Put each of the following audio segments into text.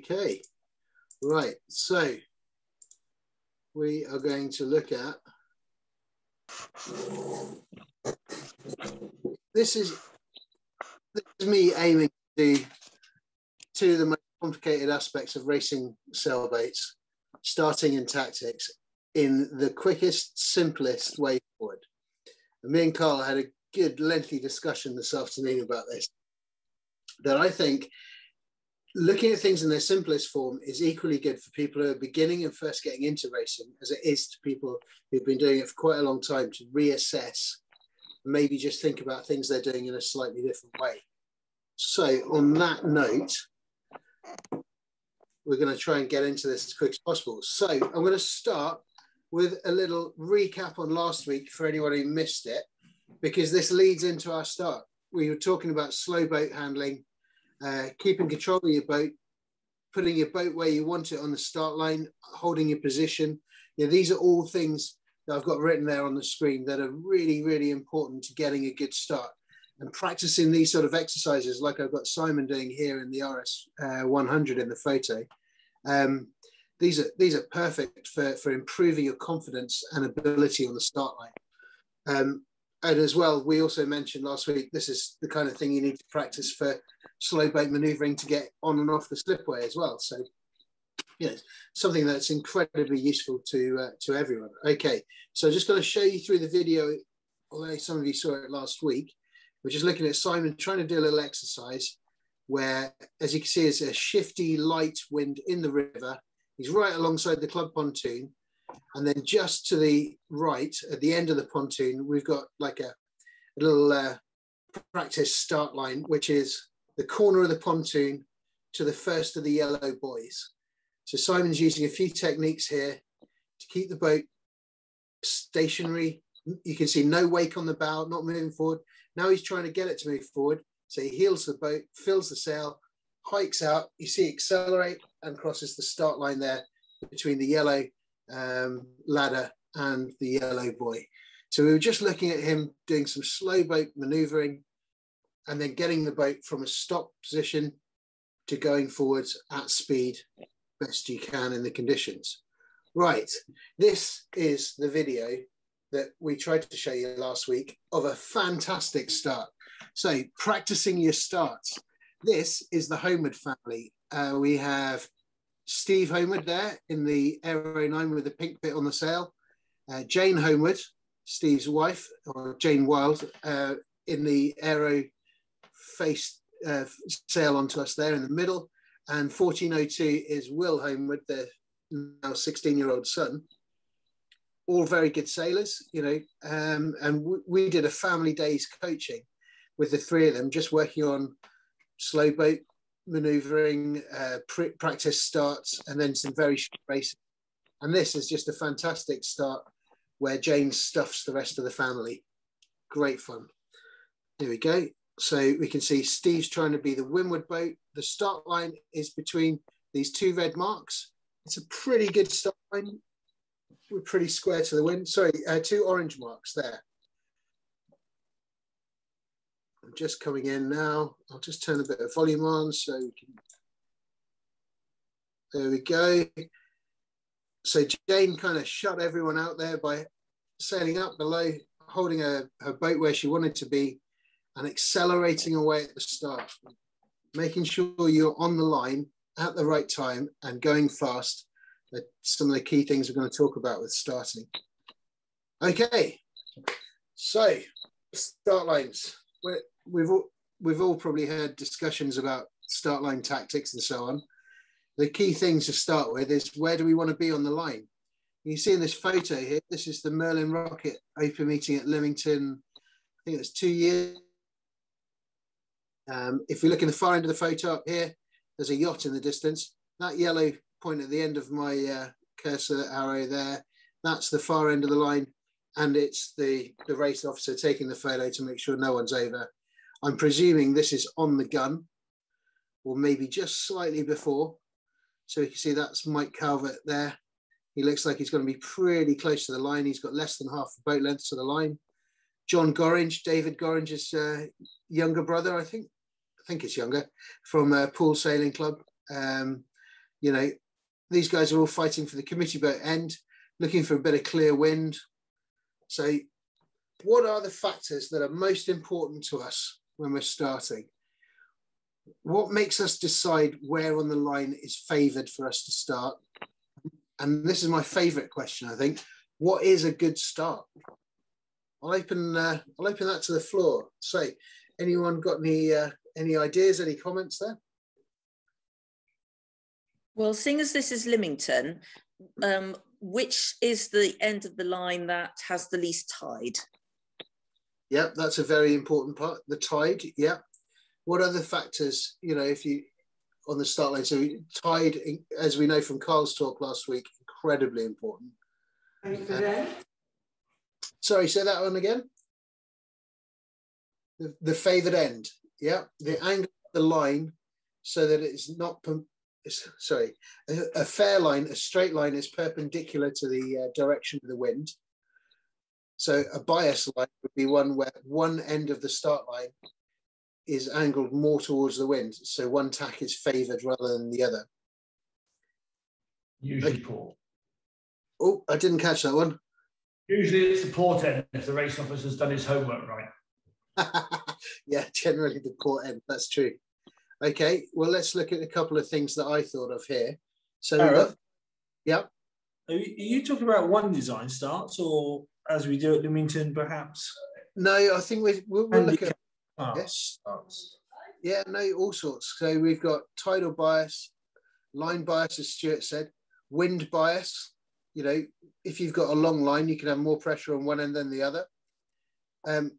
Okay, right. So we are going to look at this is this is me aiming to do two of the most complicated aspects of racing sailboats, starting in tactics, in the quickest, simplest way forward. And me and Karl had a good, lengthy discussion this afternoon about this. That I think looking at things in their simplest form is equally good for people who are beginning and first getting into racing as it is to people who've been doing it for quite a long time to reassess, maybe just think about things they're doing in a slightly different way. So, on that note, we're going to try and get into this as quick as possible. So, I'm going to start with a little recap on last week for anyone who missed it, because this leads into our start. We were talking about slow boat handling, uh, keeping control of your boat, putting your boat where you want it on the start line, holding your position. You know, these are all things that I've got written there on the screen that are really, really important to getting a good start. And practicing these sort of exercises, like I've got Simon doing here in the RS uh, 100 in the photo, um, these are these are perfect for, for improving your confidence and ability on the start line. Um, and as well, we also mentioned last week, this is the kind of thing you need to practice for slow boat maneuvering to get on and off the slipway as well. So, yeah, something that's incredibly useful to uh, to everyone. Okay, so just going to show you through the video, although some of you saw it last week. We're just looking at Simon trying to do a little exercise where, as you can see, is a shifty light wind in the river He's right alongside the club pontoon. And then just to the right, at the end of the pontoon, we've got like a, a little uh, practice start line, which is the corner of the pontoon to the first of the yellow buoys. So Simon's using a few techniques here to keep the boat stationary. You can see no wake on the bow, not moving forward. Now he's trying to get it to move forward. So he heels the boat, fills the sail, hikes out. You see accelerate, and crosses the start line there between the yellow um, ladder and the yellow buoy. So we were just looking at him doing some slow boat maneuvering and then getting the boat from a stop position to going forwards at speed best you can in the conditions. Right, this is the video that we tried to show you last week of a fantastic start. So practicing your starts. This is the Homeward family uh, we have Steve Homeward there in the Aero 9 with the pink bit on the sail. Uh, Jane Homeward, Steve's wife, or Jane Wild, uh, in the Aero face uh, sail onto us there in the middle. And 1402 is Will Homewood, the now 16 year old son. All very good sailors, you know. Um, and we did a family days coaching with the three of them, just working on slow boat maneuvering, uh, pr- practice starts, and then some very short races. And this is just a fantastic start where Jane stuffs the rest of the family. Great fun. Here we go. So we can see Steve's trying to be the windward boat. The start line is between these two red marks. It's a pretty good start line. We're pretty square to the wind. Sorry, uh, two orange marks there. I'm just coming in now. I'll just turn a bit of volume on so we can. There we go. So Jane kind of shut everyone out there by sailing up below, holding her, her boat where she wanted to be, and accelerating away at the start, making sure you're on the line at the right time and going fast. Some of the key things we're going to talk about with starting. Okay, so start lines we've all, we've all probably heard discussions about start line tactics and so on. The key things to start with is where do we want to be on the line? You see in this photo here, this is the Merlin Rocket open meeting at Lymington. I think it's two years. Um, if we look in the far end of the photo up here, there's a yacht in the distance. That yellow point at the end of my uh, cursor arrow there, that's the far end of the line and it's the, the race officer taking the photo to make sure no one's over. I'm presuming this is on the gun, or maybe just slightly before. So you can see that's Mike Calvert there. He looks like he's going to be pretty close to the line. He's got less than half the boat length to the line. John Gorringe, David Gorringe's uh, younger brother, I think. I think it's younger, from uh, Poole Sailing Club. Um, You know, these guys are all fighting for the committee boat end, looking for a bit of clear wind. So what are the factors that are most important to us when we're starting? What makes us decide where on the line is favored for us to start? And this is my favorite question, I think. What is a good start? I'll open, uh, I'll open that to the floor. So, anyone got any uh, any ideas, any comments there? Well, seeing as this is Lymington, um, which is the end of the line that has the least tide? Yeah, that's a very important part. The tide, yeah. What other factors, you know, if you on the start line? So tide, as we know from Karl's talk last week, incredibly important. Uh, sorry, say that one again. The, the favoured end, yeah. The angle of the line so that it's not, sorry, a, a, fair line, a straight line is perpendicular to the uh, direction of the wind. So a bias line would be one where one end of the start line is angled more towards the wind. So one tack is favoured rather than the other. Usually okay. port. Oh, I didn't catch that one. Usually it's the port end if the race officer's done his homework right. yeah, generally the port end. That's true. Okay, well, let's look at a couple of things that I thought of here. So, got, yep. Are you talking about one design starts or as we do at Lymington, perhaps? No, I think we, we'll, we'll look at yes. Yeah, no, all sorts. So we've got tidal bias, line bias, as Stuart said, wind bias. You know, if you've got a long line, you can have more pressure on one end than the other. Um,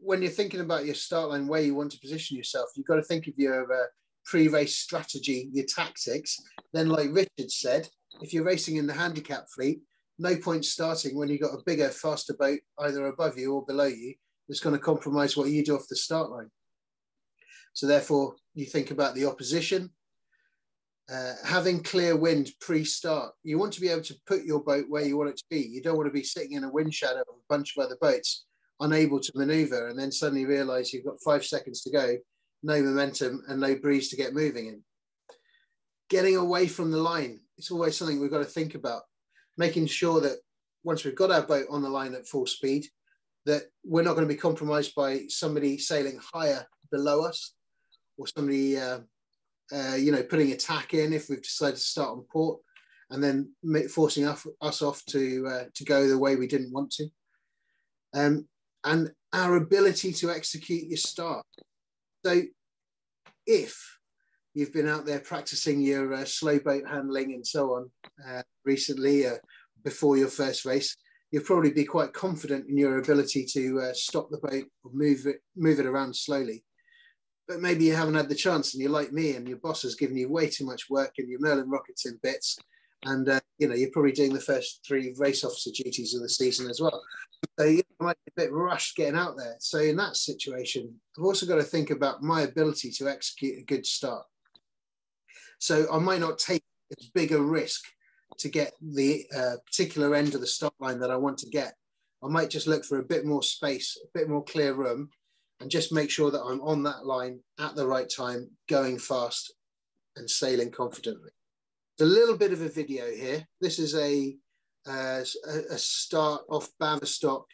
when you're thinking about your start line, where you want to position yourself, you've got to think of your uh, pre-race strategy, your tactics. Then, like Richard said, if you're racing in the handicap fleet, no point starting when you've got a bigger, faster boat either above you or below you that's going to compromise what you do off the start line. So therefore, you think about the opposition. Uh, having clear wind pre-start, you want to be able to put your boat where you want it to be. You don't want to be sitting in a wind shadow of a bunch of other boats, unable to maneuver, and then suddenly realize you've got five seconds to go, no momentum and no breeze to get moving in. Getting away from the line, it's always something we've got to think about making sure that once we've got our boat on the line at full speed, that we're not going to be compromised by somebody sailing higher below us or somebody, uh, uh, you know, putting attack in if we've decided to start on port and then forcing us, us off to, uh, to go the way we didn't want to. Um, and our ability to execute your start. So if you've been out there practicing your uh, slow boat handling and so on uh, recently uh, before your first race, you'll probably be quite confident in your ability to uh, stop the boat or move it, move it around slowly. But maybe you haven't had the chance and you're like me and your boss has given you way too much work and your Merlin rockets in bits. And, uh, you know, you're probably doing the first three race officer duties of the season as well. So you might be a bit rushed getting out there. So in that situation, I've also got to think about my ability to execute a good start. So I might not take as big a risk to get the uh, particular end of the stop line that I want to get. I might just look for a bit more space, a bit more clear room, and just make sure that I'm on that line at the right time, going fast and sailing confidently. There's a little bit of a video here. This is a, uh, a start off Baverstock.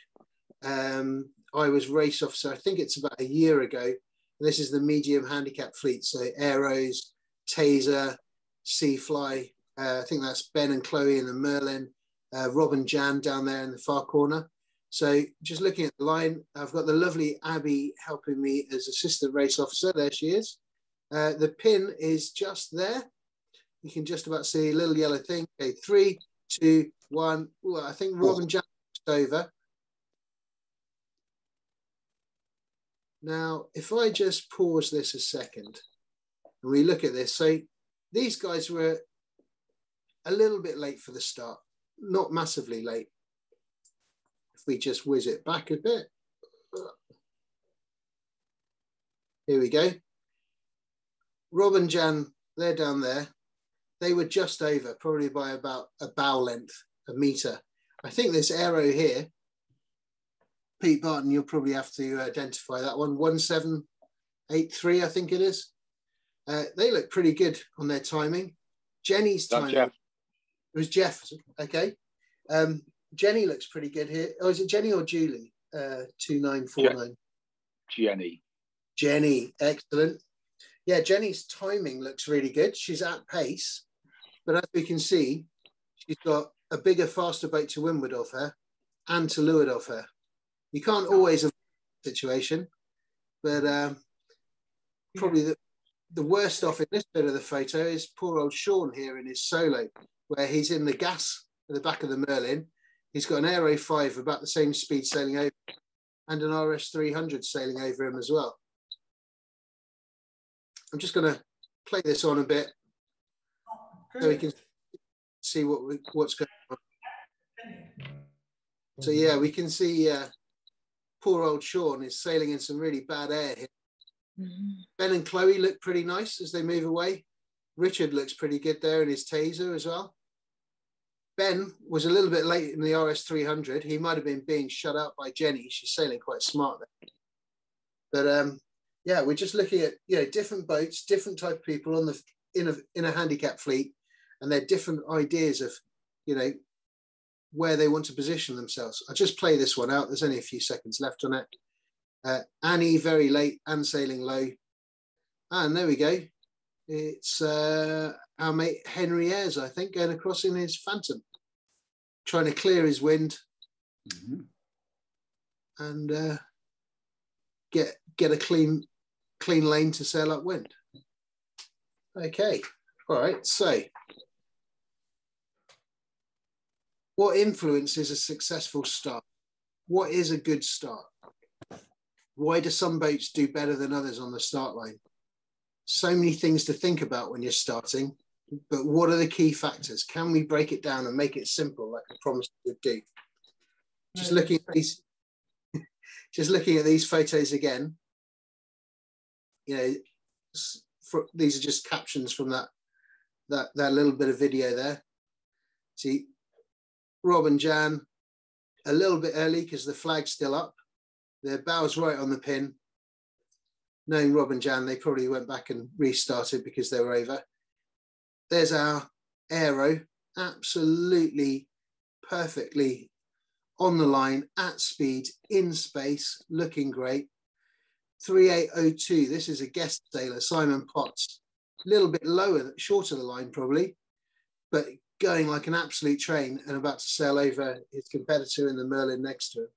Um, I was race officer, I think it's about a year ago. This is the medium handicap fleet, so arrows, Tasar, Seafly. Uh, I think that's Ben and Chloe and the Merlin. Uh, Rob and Jan down there in the far corner. So just looking at the line, I've got the lovely Abby helping me as assistant race officer. There she is. Uh, the pin is just there. You can just about see a little yellow thing. Okay, three, two, one. Ooh, I think Rob and Jan over. Now, if I just pause this a second, and we look at this. So these guys were a little bit late for the start, not massively late. We just whiz it back a bit. Here we go. Rob and Jan, they're down there. They were just over, probably by about a bow length, a meter. I think this arrow here, Pete Barton, you'll probably have to identify that one, 1783, I think it is. Uh, they look pretty good on their timing. Jenny's That's timing. Jeff. It was Jeff. Okay. Um, Jenny looks pretty good here. Oh, is it Jenny or Julie? Uh, two nine four nine. Jenny. Jenny, excellent. Yeah, Jenny's timing looks really good. She's at pace, but as we can see, she's got a bigger, faster boat to windward of her and to leeward of her. You can't always avoid the situation, but um, probably the, the worst off in this bit of the photo is poor old Sean here in his solo, where he's in the gas at the back of the Merlin. He's got an Aero 5 about the same speed sailing over and an RS 300 sailing over him as well. I'm just going to play this on a bit so we can see what we, what's going on. So yeah, we can see uh, poor old Sean is sailing in some really bad air here. Ben and Chloe look pretty nice as they move away. Richard looks pretty good there in his tasar as well. Ben was a little bit late in the RS 300. He might have been being shut out by Jenny. She's sailing quite smart there. But um, yeah, we're just looking at you know different boats, different type of people on the in a in a handicap fleet, and their different ideas of you know where they want to position themselves. I'll just play this one out. There's only a few seconds left on it. Uh, Annie very late and sailing low. And there we go. It's uh, our mate Henry Ayres, I think, going across in his Phantom, trying to clear his wind and uh, get get a clean clean lane to sail upwind. Okay, all right. So, what influences a successful start? What is a good start? Why do some boats do better than others on the start line? So many things to think about when you're starting, but what are the key factors? Can we break it down and make it simple, like I promised we would do? Just looking at these, just looking at these photos again. You know, for, these are just captions from that that that little bit of video there. See, Rob and Jan a little bit early because the flag's still up. Their bow's right on the pin. Knowing Rob and Jan, they probably went back and restarted because they were over. There's our aero, absolutely perfectly on the line, at speed, in space, looking great. 3802, this is a guest sailor, Simon Potts. A little bit lower, shorter the line probably, but going like an absolute train and about to sail over his competitor in the Merlin next to him.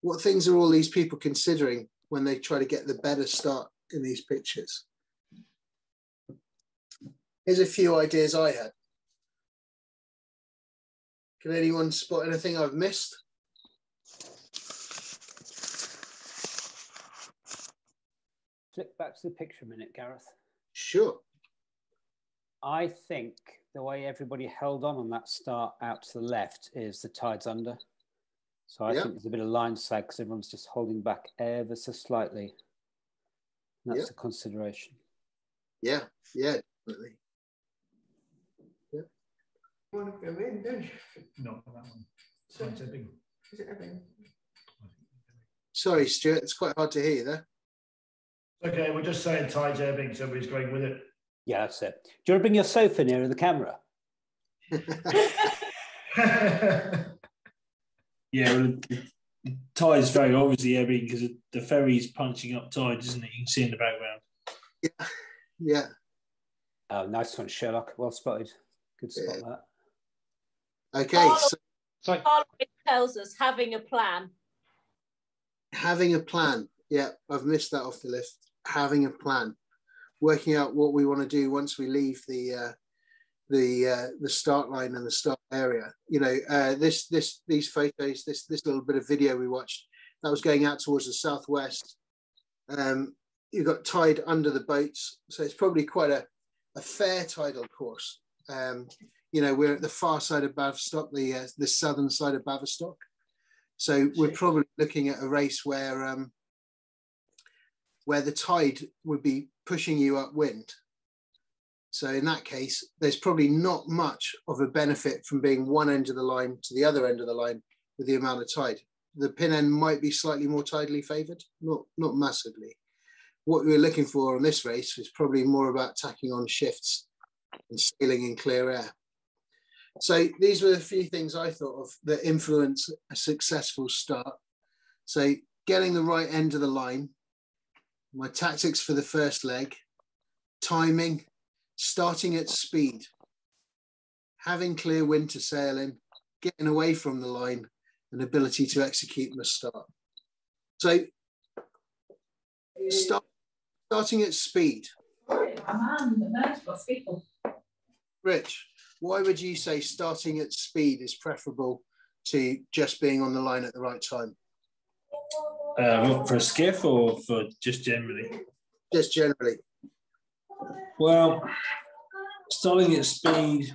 What things are all these people considering when they try to get the better start in these pictures? Here's a few ideas I had. Can anyone spot anything I've missed? Flip back to the picture a minute, Gareth. Sure. I think the way everybody held on on that start out to the left is the tide's under. So I Yeah. think there's a bit of line sag because everyone's just holding back ever so slightly. And that's Yeah. a consideration. Yeah, yeah, definitely. want to go in, don't you? No, that one. Sounds a big- Is it Evan? Sorry, Stuart, it's quite hard to hear you there. Okay, we're just saying tides ebbing, so everybody's going with it. Yeah, that's it. Do you want to bring your sofa nearer the camera? Yeah, well, the, the tide's very obviously ebbing because the ferry's punching up tide, isn't it? You can see in the background. yeah, yeah. Oh, nice one, Sherlock. Well spotted. Good spot Yeah. that. okay. Carlo- So Sorry. Karl tells us having a plan. having a plan. Yeah, I've missed that off the list. Having a plan, working out what we want to do once we leave the uh, the uh, the start line and the start area. You know, uh, this this these photos, this this little bit of video we watched, that was going out towards the southwest. Um, you've got tide under the boats, so it's probably quite a, a fair tidal course. Um, you know, we're at the far side of Bavistock, the uh, the southern side of Bavistock. So we're probably looking at a race where um, where the tide would be pushing you upwind. So in that case, there's probably not much of a benefit from being one end of the line to the other end of the line with the amount of tide. The pin end might be slightly more tidally favoured, not not massively. what we were looking for on this race was probably more about tacking on shifts and sailing in clear air. So these were a few things I thought of that influence a successful start. So getting the right end of the line, my tactics for the first leg, timing, starting at speed, having clear wind to sail in, getting away from the line, and ability to execute must start. So start, starting at speed. Rich, why would you say starting at speed is preferable to just being on the line at the right time? Uh, for a skiff or for just generally? Just generally. Well, starting at speed,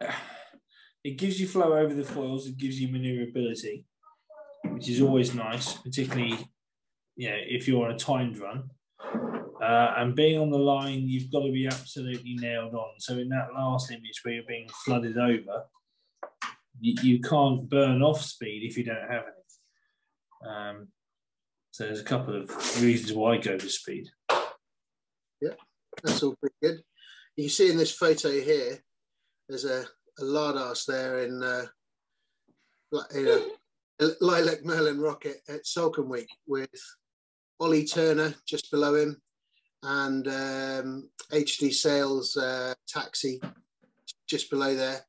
it gives you flow over the foils, it gives you maneuverability, which is always nice, particularly you know, if you're on a timed run. Uh, and being on the line, you've got to be absolutely nailed on. So in that last image where you're being flooded over, you, you can't burn off speed if you don't have any. Um, so there's a couple of reasons why I go to speed. Yeah, that's all pretty good. You see in this photo here, there's a, a lard ass there in, uh, in a Lilac Merlin rocket at Salcombe Week with Ollie Turner just below him and um, HD Sails uh, Taxi just below there.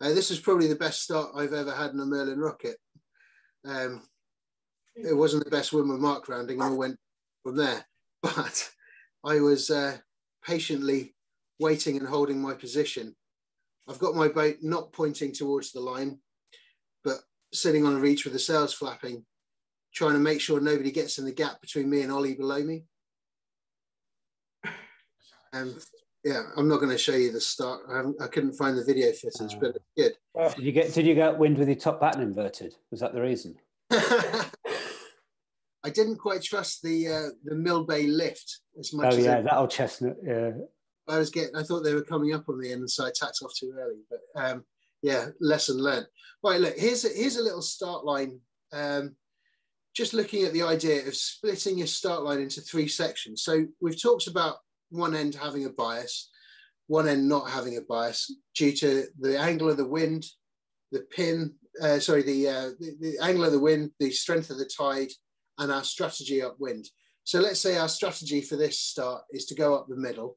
Uh, this is probably the best start I've ever had in a Merlin rocket. Um, it wasn't the best win with mark rounding all went from there, but I was uh, patiently waiting and holding my position. I've got my boat not pointing towards the line, but sitting on a reach with the sails flapping, trying to make sure nobody gets in the gap between me and Ollie below me. Um, yeah, I'm not going to show you the start. I, I couldn't find the video footage, uh, but it's good. Did you get Did you get wind with your top batten inverted? Was that the reason? I didn't quite trust the uh, the Mill Bay lift as much. Oh as yeah, that old chestnut. Yeah. I was getting. I thought they were coming up on me, and so I tacked off too early. But um, yeah, lesson learned. Right, look. Here's a, here's a little start line. Um, just looking at the idea of splitting your start line into three sections. So we've talked about one end having a bias, one end not having a bias due to the angle of the wind, the pin, uh, sorry, the, uh, the, the angle of the wind, the strength of the tide, and our strategy upwind. So let's say our strategy for this start is to go up the middle.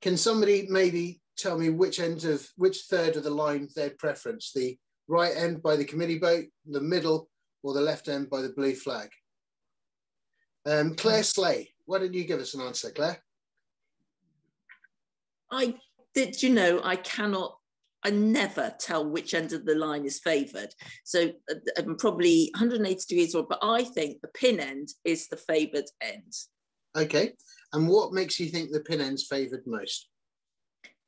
Can somebody maybe tell me which end of which third of the line their preference? The right end by the committee boat, the middle, or the left end by the blue flag? Um, Claire Slay, why don't you give us an answer, Claire? I did you know I cannot I never tell which end of the line is favoured. So uh, I'm probably 180 degrees or, but I think the pin end is the favoured end. Okay. And what makes you think the pin end's favoured most?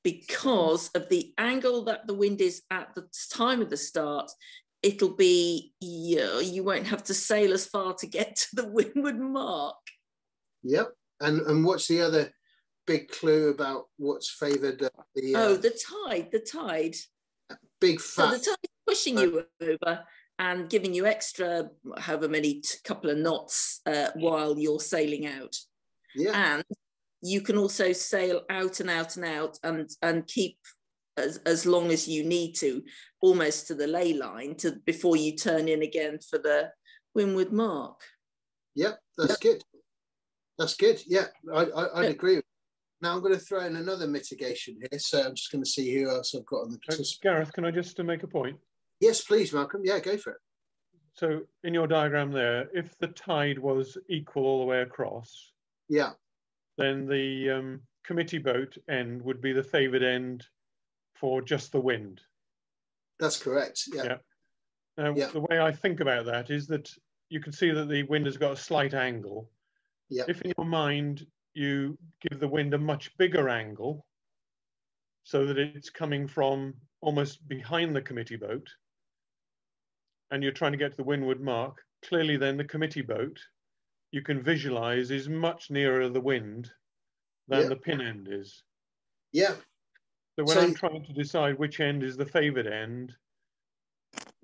Because of the angle that the wind is at the time of the start, it'll be, you, you won't have to sail as far to get to the windward mark. Yep. And and what's the other big clue about what's favoured? Uh, the uh, oh, the tide. The tide. Big fat. So the tide pushing you over and giving you extra, however many couple of knots uh, while you're sailing out. Yeah. And you can also sail out and out and out and and keep as, as long as you need to, almost to the lay line to before you turn in again for the windward mark. Yep, that's good. That's good. Yeah, I, I, would agree. Now I'm going to throw in another mitigation here. So I'm just going to see who else I've got on the participant. Gareth, can I just uh, make a point? Yes, please, Malcolm. Yeah, go for it. So in your diagram there, if the tide was equal all the way across, yeah, then the um, committee boat end would be the favoured end for just the wind. That's correct. Yeah. yeah. Now, yeah. the way I think about that is that you can see that the wind has got a slight angle, yeah. If in your mind you give the wind a much bigger angle so that it's coming from almost behind the committee boat and you're trying to get to the windward mark, clearly then the committee boat you can visualize is much nearer the wind than the pin end is. Yeah. So when so, I'm trying to decide which end is the favored end,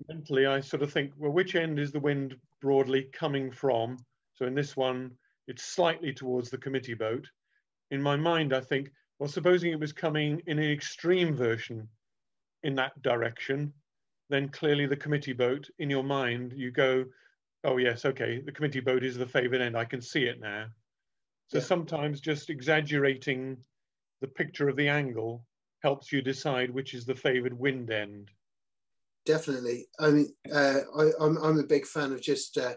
mentally I sort of think, well, which end is the wind broadly coming from? So in this one, it's slightly towards the committee boat. In my mind, I think, well, supposing it was coming in an extreme version in that direction, then clearly the committee boat, in your mind, you go, oh, yes, okay, the committee boat is the favored end. I can see it now. So Yeah. sometimes just exaggerating the picture of the angle helps you decide which is the favored wind end. Definitely. I mean, uh, I, I'm, I'm a big fan of just uh,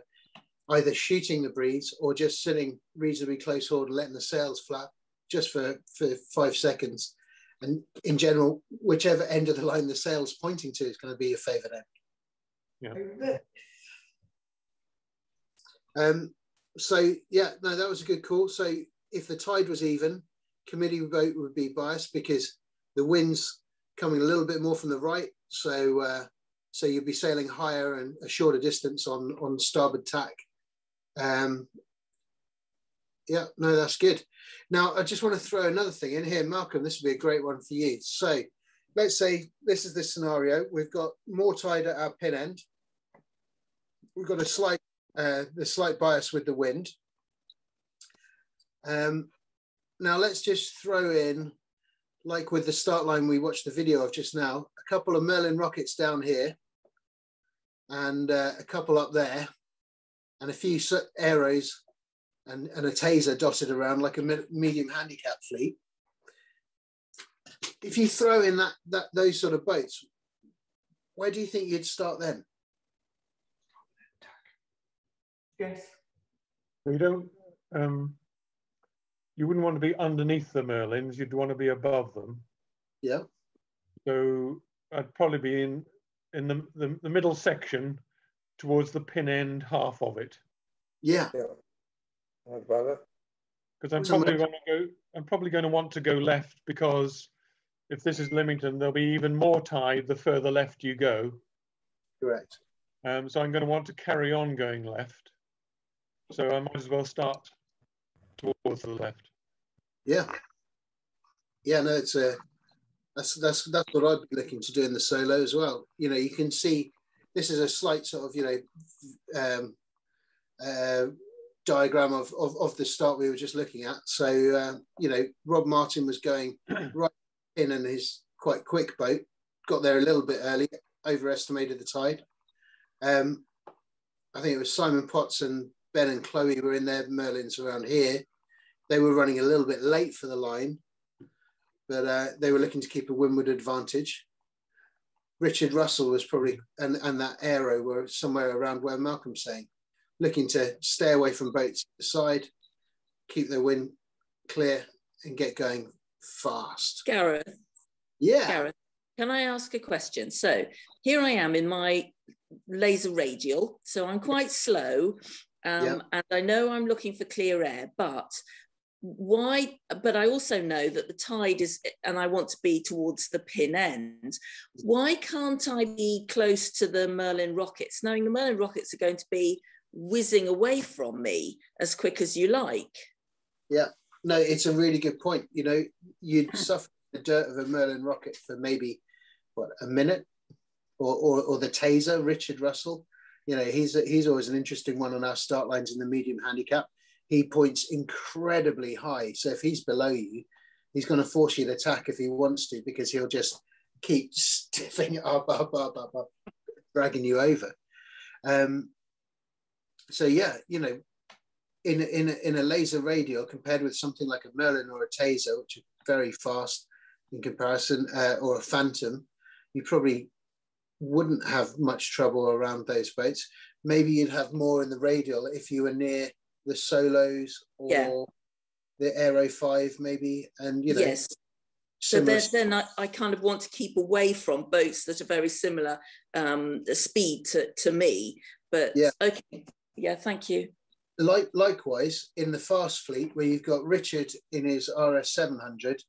either shooting the breeze or just sitting reasonably close hauled and letting the sails flap just for, for five seconds. And in general, whichever end of the line the sail's pointing to is going to be your favorite end. Um, so yeah, no, that was a good call. So if the tide was even, committee vote would be biased because the wind's coming a little bit more from the right. So uh, so you'd be sailing higher and a shorter distance on on starboard tack. Um, yeah, no, that's good. Now I just want to throw another thing in here, Malcolm. This would be a great one for you. So let's say this is the scenario. We've got more tide at our pin end. We've got a slight uh, the slight bias with the wind. Um, now let's just throw in, like with the start line we watched the video of just now, a couple of Merlin rockets down here and uh, a couple up there and a few s- arrows and, and a tasar dotted around like a medium handicap fleet. If you throw in that, that those sort of boats, where do you think you'd start them? Yes. You don't, um, you wouldn't want to be underneath the Merlins, you'd want to be above them. Yeah. So I'd probably be in, in the, the, the middle section towards the pin end half of it. Yeah. What about it? Because I'm probably going to go, I'm probably going to want to go left because if this is Lymington, there'll be even more tide the further left you go. Correct. Um, so I'm going to want to carry on going left. So I might as well start towards the left. Yeah. Yeah, no, it's a that's that's that's what I'd be looking to do in the solo as well. You know, you can see this is a slight sort of, you know, um uh diagram of, of, of the start we were just looking at. So uh, you know, Rob Martin was going right in and his quite quick boat, got there a little bit early, overestimated the tide. Um I think it was Simon Potts and Ben and Chloe were in their Merlins around here they were running a little bit late for the line, but uh, they were looking to keep a windward advantage. Richard Russell was probably, and, and that Aero were somewhere around where Malcolm's saying, looking to stay away from boats side, keep their wind clear, and get going fast. Gareth, Yeah, Gareth, can I ask a question? So here I am in my laser radial, so I'm quite slow, um, Yeah. and I know I'm looking for clear air, but why? But I also know that the tide is, and I want to be towards the pin end. Why can't I be close to the Merlin rockets, knowing the Merlin rockets are going to be whizzing away from me as quick as you like? Yeah, no, it's a really good point. You know, you'd hmm. suffer the dirt of a Merlin rocket for maybe what a minute, or or, or the tasar, Richard Russell. You know, he's a, he's always an interesting one on our start lines in the medium handicap. He points incredibly high, so if he's below you, he's going to force you to attack if he wants to, because he'll just keep stiffing up, up, up, up, up, dragging you over. Um, so yeah, you know, in in a, in a laser radial compared with something like a Merlin or a Tasar, which are very fast in comparison, uh, or a Phantom, you probably wouldn't have much trouble around those boats. Maybe you'd have more in the radial if you were near the Solos or Yeah. the Aero Five, maybe, and you know, yes. So similar then, then I, I kind of want to keep away from boats that are very similar um, speed to, to me. But Yeah. okay, yeah, thank you. like likewise in the fast fleet where you've got Richard in his RS 700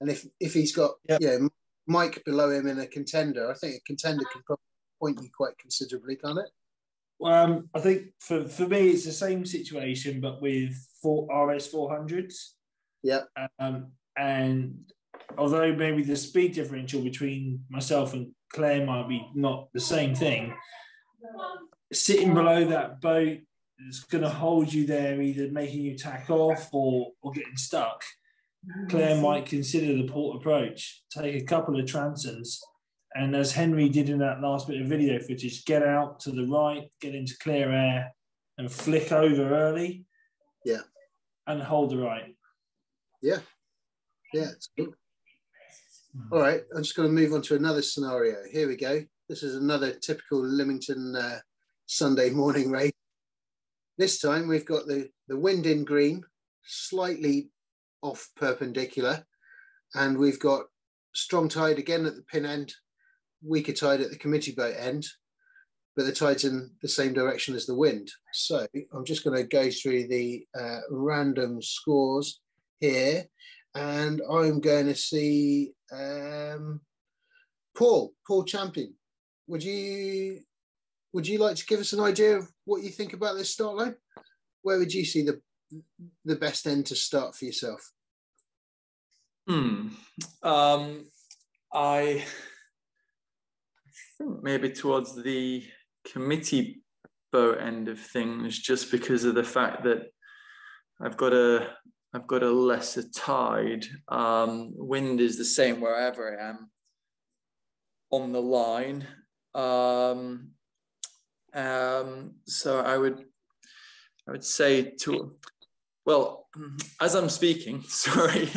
and if if he's got Yeah. you know Mike below him in a contender I think a contender can probably point you quite considerably can't it Um, I think for, for me, it's the same situation, but with four RS 400s. Yeah. Um, and although maybe the speed differential between myself and Claire might be not the same thing, sitting below that boat, it's going to hold you there, either making you tack off or, or getting stuck, Claire might consider the port approach, take a couple of transoms, and as Henry did in that last bit of video footage, get out to the right, get into clear air, and flick over early. Yeah. And hold the right. Yeah. Yeah, it's good. All right, I'm just going to move on to another scenario. Here we go. This is another typical Lymington uh, Sunday morning race. This time we've got the, the wind in green, slightly off perpendicular, and we've got strong tide again at the pin end, weaker tide at the committee boat end, but the tide's in the same direction as the wind. So I'm just going to go through the uh, random scores here, and I'm going to see um, Paul, Paul Champion. Would you would you like to give us an idea of what you think about this start line? Where would you see the the best end to start for yourself? Hmm. Um, I think maybe towards the committee boat end of things, just because of the fact that I've got a I've got a lesser tide. Um, wind is the same wherever I am on the line. Um, um, so I would I would say to well, as I'm speaking, sorry,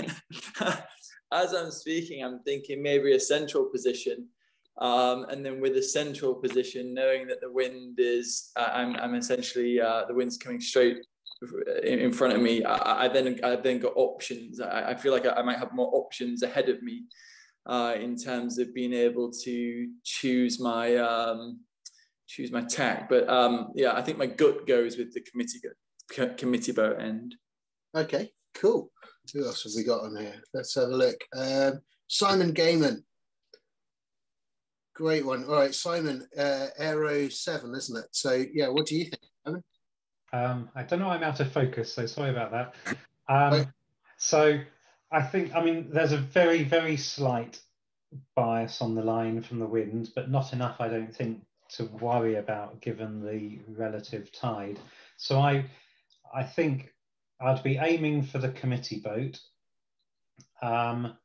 as I'm speaking, I'm thinking maybe a central position. Um, and then with a central position, knowing that the wind is, uh, I'm, I'm essentially, uh, the wind's coming straight in, in front of me. I, I, then, I then got options. I, I feel like I, might have more options ahead of me uh, in terms of being able to choose my, um, choose my tack. But um, yeah, I think my gut goes with the committee committee boat end. Okay, cool. Who else have we got on here? Let's have a look. Um, Simon Gaiman. Great one. All right, Simon, uh, Aero 7, isn't it? So, yeah, what do you think, Simon? Um, I don't know, I'm out of focus, so sorry about that. Um, so, I think, I mean, there's a very, very slight bias on the line from the wind, but not enough, I don't think, to worry about given the relative tide. So, I, I think I'd be aiming for the committee boat, um,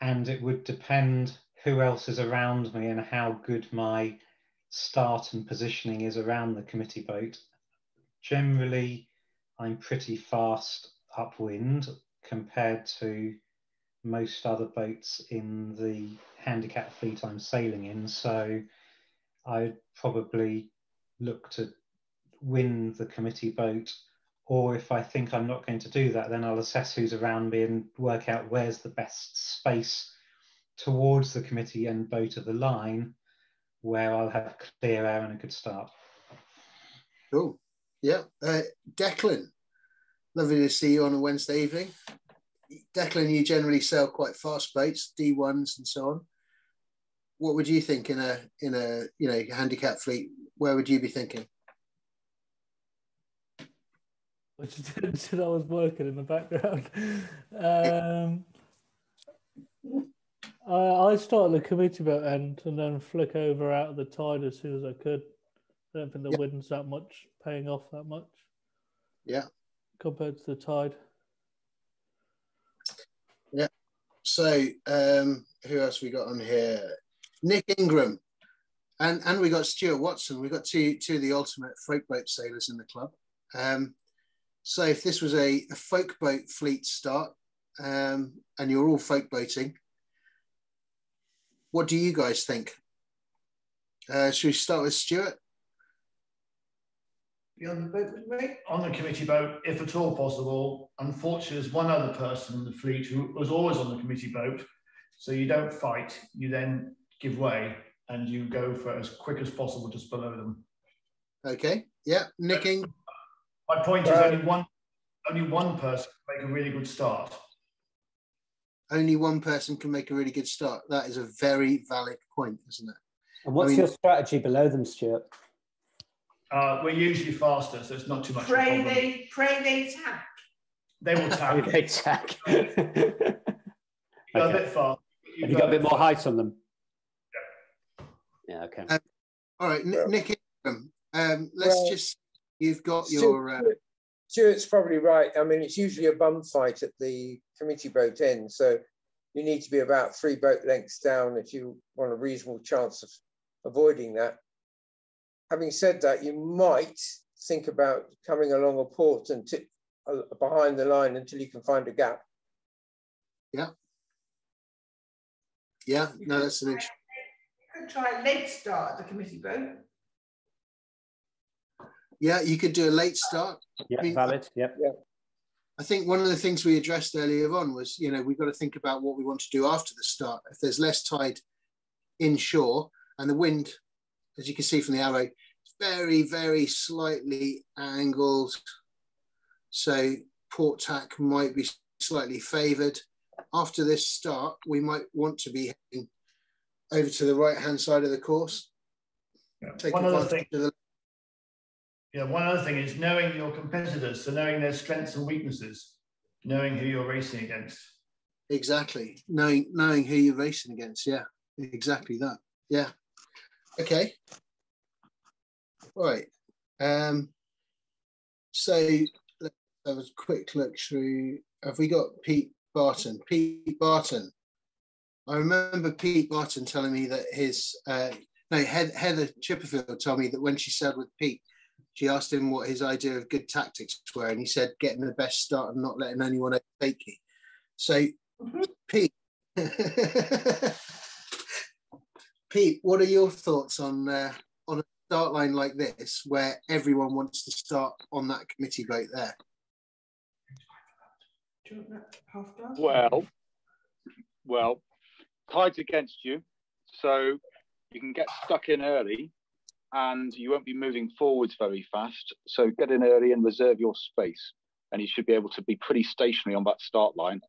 and it would depend who else is around me and how good my start and positioning is around the committee boat. Generally, I'm pretty fast upwind compared to most other boats in the handicap fleet I'm sailing in. So I'd probably look to win the committee boat or if I think I'm not going to do that, then I'll assess who's around me and work out where's the best space towards the committee and boat of the line where I'll have clear air and a good start. Cool. Yeah. Uh, Declan, lovely to see you on a Wednesday evening. Declan, you generally sell quite fast boats, D1s and so on. What would you think in a in a you know handicap fleet? Where would you be thinking? which did I was working in the background. Um, I, I started the committee boat end and then flick over out of the tide as soon as I could. I don't think the wind's that much paying off that much. Yeah. Compared to the tide. Yeah. So um, who else we got on here? Nick Ingram. And and we got Stuart Watson. We got two two of the ultimate folk boat sailors in the club. Um, so if this was a, a folk boat fleet start um, and you're all folk boating, what do you guys think? Uh, should we start with Stuart? Be on the boat with me? On the committee boat, if at all possible. Unfortunately, there's one other person in the fleet who was always on the committee boat. So you don't fight, you then give way and you go for as quick as possible just below them. Okay. Yeah. Nicking. My point is only one only one person can make a really good start. Only one person can make a really good start. That is a very valid point, isn't it? And what's I mean- your strategy below them, Stuart? Uh, we're usually faster, so it's not too much. Pray they, pray they tack. They will tap. They tack. You go a Okay. bit fast. Have you got a bit more height on them? Yeah, okay. Um, all right, N- Nick Ingram. Um, let's Well- just You've got your. Uh, Stuart's probably right. I mean, it's usually a bum fight at the committee boat end. So you need to be about three boat lengths down if you want a reasonable chance of avoiding that. Having said that, you might think about coming along a port and uh, behind the line until you can find a gap. Yeah. Yeah, no, that's an interesting. Could try a late start at the committee boat. Yeah, you could do a late start. Yeah, I mean, valid. Yep. Yeah. I think one of the things we addressed earlier on was, you know, we've got to think about what we want to do after the start. If there's less tide inshore and the wind, as you can see from the arrow, it's very, very slightly angled. So port tack might be slightly favoured. After this start, we might want to be heading over to the right-hand side of the course. Yeah. Take One other advantage thing, of the yeah, one other thing is knowing your competitors, so knowing their strengths and weaknesses, knowing who you're racing against. Exactly. Knowing knowing who you're racing against. Yeah. Exactly that. Yeah. Okay. All right. Um, so let's have a quick look through. Have we got Pete Barton? Pete Barton. I remember Pete Barton telling me that his uh, no Heather Chipperfield told me that when she sailed with Pete, she asked him what his idea of good tactics were, and he said getting the best start and not letting anyone overtake you. So, Pete, Pete, what are your thoughts on uh, on a start line like this, where everyone wants to start on that committee boat there? Do you want that half glass? Well, well, tide's against you, so you can get stuck in early, and you won't be moving forwards very fast. So get in early and reserve your space, and you should be able to be pretty stationary on that start line,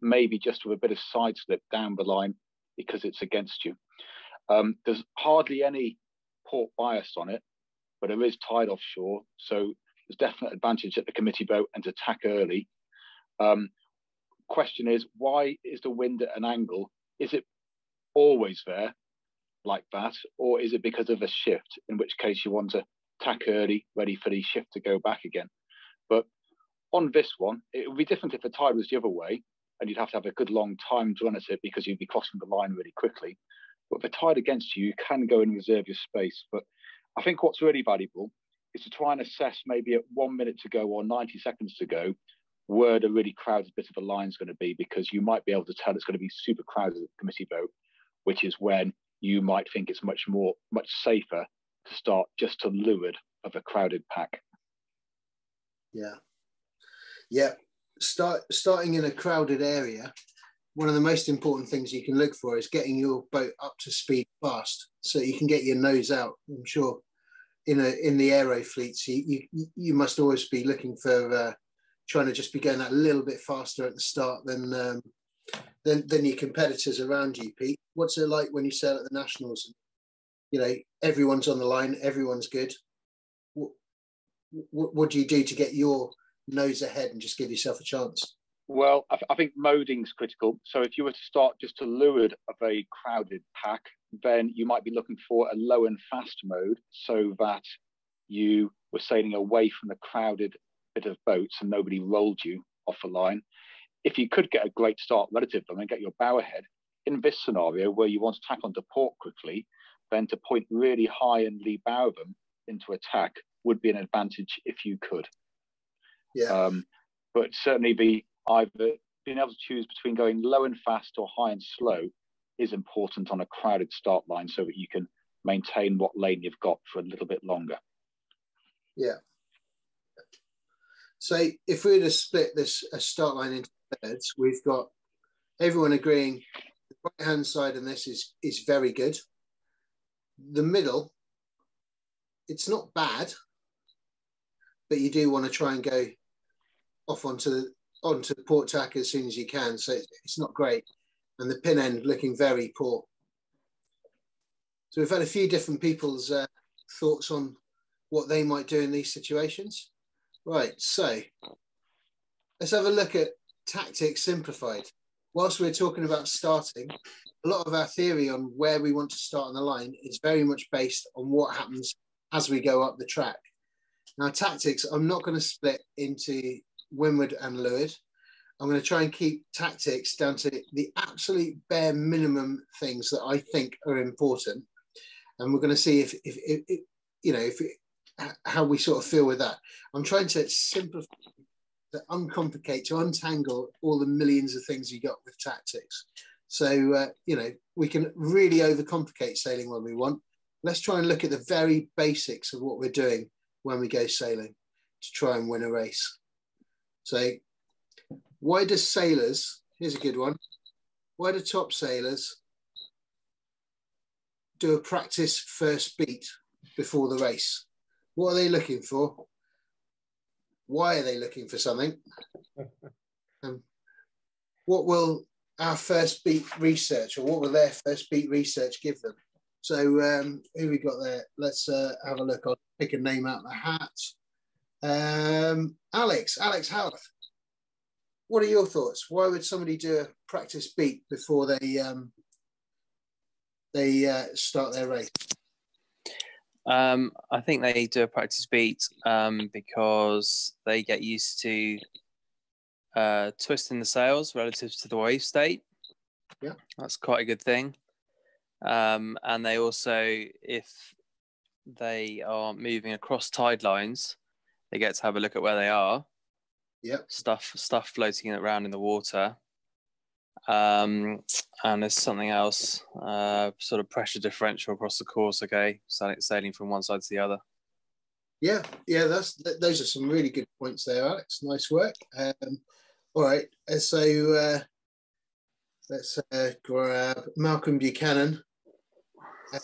maybe just with a bit of side slip down the line because it's against you. Um, there's hardly any port bias on it, but there is tide offshore, so there's definite advantage at the committee boat and to tack early. Um, question is, why is the wind at an angle? Is it always there like that, or is it because of a shift? In which case you want to tack early, ready for the shift to go back again. But on this one, it would be different if the tide was the other way, and you'd have to have a good long time to run at it because you'd be crossing the line really quickly. But the tide against you, you can go and reserve your space. But I think what's really valuable is to try and assess maybe at one minute to go or 90 seconds to go where the really crowded bit of the line is going to be because you might be able to tell it's going to be super crowded at the committee boat, which is when you might think it's much more, much safer to start just to leeward of a crowded pack. Yeah. Yeah. Start starting in a crowded area. One of the most important things you can look for is getting your boat up to speed fast, so you can get your nose out. I'm sure in a in the aero fleets, you you, you must always be looking for uh, trying to just be going that little bit faster at the start than um, than than your competitors around you. Pete, what's it like when you sail at the nationals? You know, everyone's on the line, everyone's good. What, what, what do you do to get your nose ahead and just give yourself a chance? Well, I, I think moding's critical. So if you were to start just to leeward of a crowded pack, then you might be looking for a low and fast mode so that you were sailing away from the crowded bit of boats and nobody rolled you off the line. If you could get a great start relative to them and get your bow ahead, in this scenario where you want to tack onto port quickly, then to point really high and lee bow them into attack would be an advantage if you could. Yeah. Um, but certainly the either being able to choose between going low and fast or high and slow is important on a crowded start line so that you can maintain what lane you've got for a little bit longer. Yeah. So if we were to split this a start line into thirds, we've got everyone agreeing the right hand side on this is is very good. The middle, it's not bad, but you do want to try and go off onto the onto port tack as soon as you can. So it's, it's not great. And the pin end looking very poor. So we've had a few different people's uh, thoughts on what they might do in these situations. Right, so let's have a look at tactics simplified. Whilst we're talking about starting, a lot of our theory on where we want to start on the line is very much based on what happens as we go up the track. Now, tactics, I'm not going to split into windward and leeward. I'm going to try and keep tactics down to the absolute bare minimum things that I think are important. And we're going to see if, if, if, if you know, if how we sort of feel with that. I'm trying to simplify, to uncomplicate, to untangle all the millions of things you got with tactics. So, uh, you know, we can really overcomplicate sailing when we want. Let's try and look at the very basics of what we're doing when we go sailing to try and win a race. So why do sailors, here's a good one, why do top sailors do a practice first beat before the race? What are they looking for? Why are they looking for something? um, what will our first beat research or what will their first beat research give them? So um, who we got there? Let's uh, have a look. I'll pick a name out of the hat. Um, Alex, Alex Howarth what are your thoughts? Why would somebody do a practice beat before they um, they uh, start their race? Um, I think they do a practice beat um, because they get used to uh, twisting the sails relative to the wave state. Yeah, that's quite a good thing. Um, and they also, if they are moving across tide lines, they get to have a look at where they are Yep. Stuff stuff floating around in the water. Um, and there's something else, uh, sort of pressure differential across the course. Okay, sailing, sailing from one side to the other. Yeah, yeah, that's th- those are some really good points there, Alex. Nice work. Um, all right, so uh, let's uh, grab Malcolm Buchanan. Uh,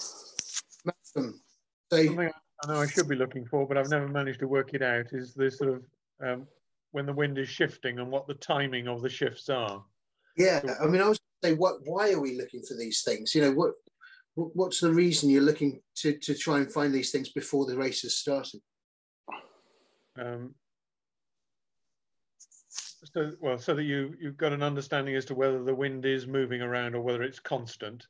Malcolm, so something I know I should be looking for, but I've never managed to work it out. Is this sort of um, when the wind is shifting and what the timing of the shifts are. Yeah, I mean, I was say, what? Why are we looking for these things? You know, what? What's the reason you're looking to to try and find these things before the race has started? Um, so well, so that you you've got an understanding as to whether the wind is moving around or whether it's constant.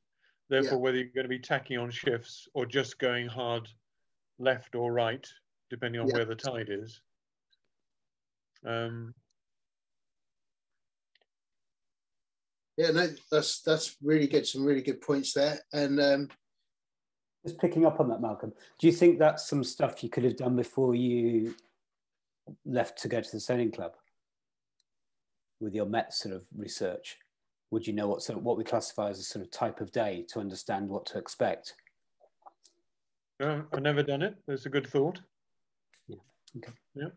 Therefore, yeah. whether you're going to be tacking on shifts or just going hard left or right, depending on yeah. where the tide is. Um, yeah, no, that's that's really good. Some really good points there. And um, just picking up on that, Malcolm, do you think that's some stuff you could have done before you left to go to the sailing club with your Met sort of research? Would you know what sort of, what we classify as a sort of type of day to understand what to expect? Uh, I've never done it. That's a good thought. Yeah. Okay. Yeah.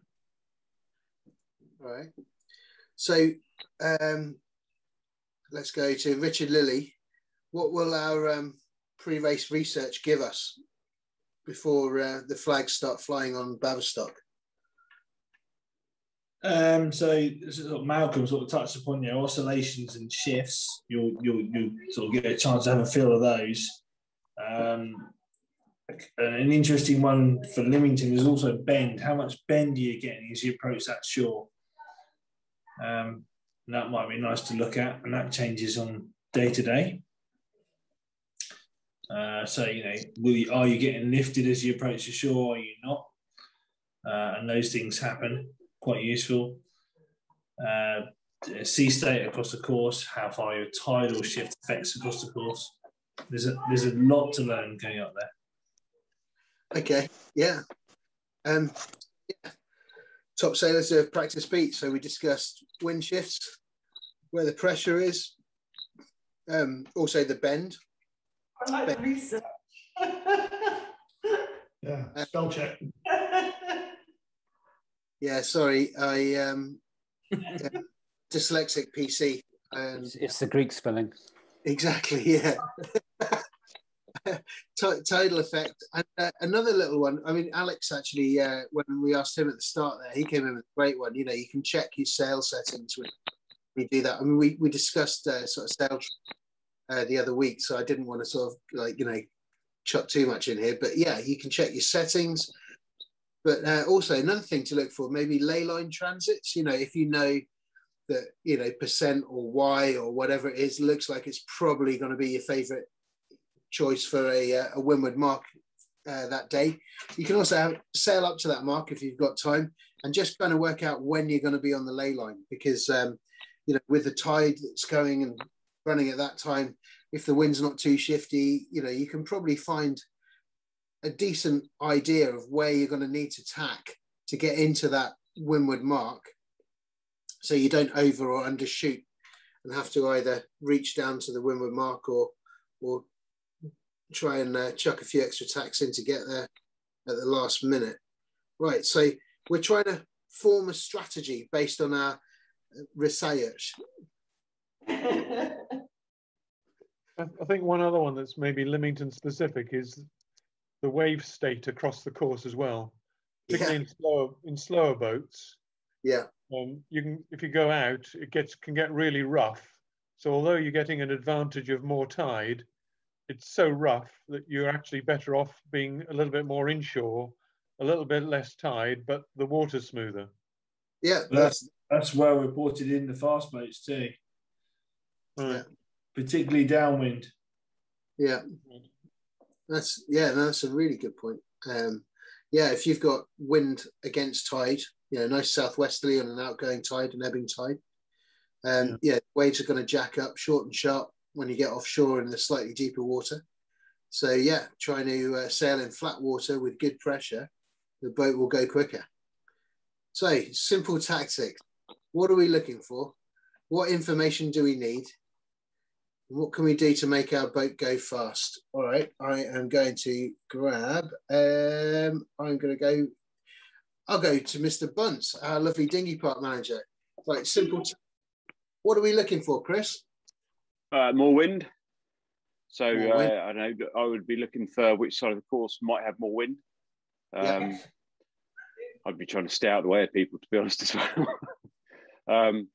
Right. So um, let's go to Richard Lilly. What will our um, pre-race research give us before uh, the flags start flying on Baverstock? Um, so sort of Malcolm sort of touched upon your oscillations and shifts. You'll you'll you sort of get a chance to have a feel of those. Um, an interesting one for Lymington is also bend. How much bend are you getting as you approach that shore? Um, that might be nice to look at, and that changes on day to day. Uh, so you know, you, are you getting lifted as you approach the shore? Are you not? Uh, and those things happen. Quite useful. Uh, sea state across the course, how far your tidal shift affects across the course. There's a there's a lot to learn going up there. Okay, yeah. Um, yeah top sailors have practice beat. So we discussed wind shifts, where the pressure is, um, also the bend. I like bend. the research. yeah, spell check. yeah, sorry, I um, dyslexic PC. Um, it's the Greek spelling. Exactly. Yeah. tidal effect. And uh, another little one. I mean, Alex actually, uh, when we asked him at the start there, he came in with a great one. You know, you can check your sail settings when we do that. I mean, we, we discussed uh, sort of sail uh, the other week, so I didn't want to sort of like, you know, chuck too much in here. But yeah, you can check your settings. But uh, also another thing to look for, maybe lay line transits. You know, if you know that you know percent or y or whatever it is looks like it's probably going to be your favorite choice for a, uh, a windward mark uh, that day. You can also sail up to that mark if you've got time and just kind of work out when you're going to be on the lay line because, um, you know, with the tide that's going and running at that time, if the wind's not too shifty, you know, you can probably find a decent idea of where you're going to need to tack to get into that windward mark so you don't over or undershoot and have to either reach down to the windward mark or or try and uh, chuck a few extra tacks in to get there at the last minute. Right, so we're trying to form a strategy based on our research. I think one other one that's maybe Lymington specific is the wave state across the course as well, particularly in slower in slower boats. Yeah. Um, you can if you go out, it gets can get really rough. So although you're getting an advantage of more tide, it's so rough that you're actually better off being a little bit more inshore, a little bit less tide, but the water's smoother. Yeah, that's that's well reported in the fast boats too. Right. Particularly downwind. Yeah. That's yeah, that's a really good point. Um, yeah, if you've got wind against tide, you know, nice southwesterly on an outgoing tide and ebbing tide, um, yeah. yeah, waves are going to jack up short and sharp when you get offshore in the slightly deeper water. So yeah, trying to uh, sail in flat water with good pressure, the boat will go quicker. So simple tactics. What are we looking for? What information do we need? What can we do to make our boat go fast? All right, I am going to grab, um, I'm going to go, I'll go to Mr. Bunce, our lovely dinghy park manager. Like simple. what are we looking for, Chris? Uh, more wind. So More wind. uh, I know I would be looking for which side of the course might have more wind. Um, Yeah. I'd be trying to stay out of the way of people, to be honest, as well. um,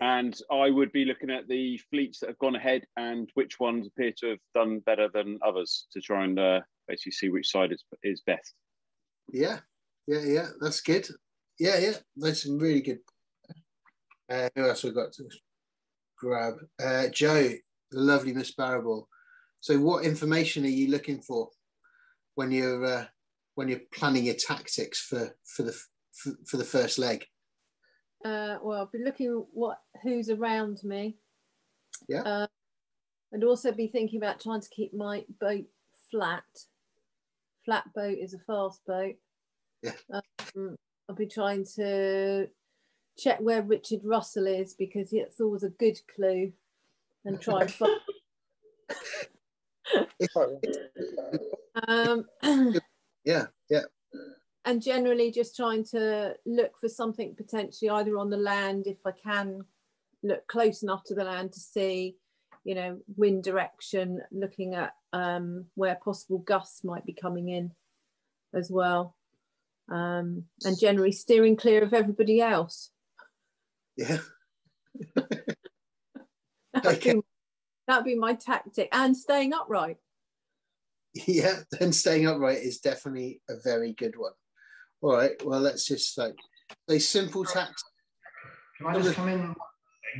and I would be looking at the fleets that have gone ahead and which ones appear to have done better than others to try and uh, basically see which side is, is best. Yeah, yeah, yeah. That's good. Yeah, yeah. That's some really good. Uh, who else we got to grab? Uh, Joe, the lovely Miss Barrable. So, what information are you looking for when you're uh, when you're planning your tactics for for the for, for the first leg? Uh, well, I'll be looking what who's around me. Yeah. Uh, and also be thinking about trying to keep my boat flat. Flat boat is a fast boat. Yeah. Um, I'll be trying to check where Richard Russell is because it's always a good clue, and try and find. um, Yeah, yeah, and generally just trying to look for something potentially either on the land if I can look close enough to the land to see, you know, wind direction, looking at um, where possible gusts might be coming in as well. Um, and generally steering clear of everybody else. Yeah. That'd be, that'd be my tactic and staying upright. yeah, and staying upright is definitely a very good one. All right, well, let's just like a simple tax. Can I just come in?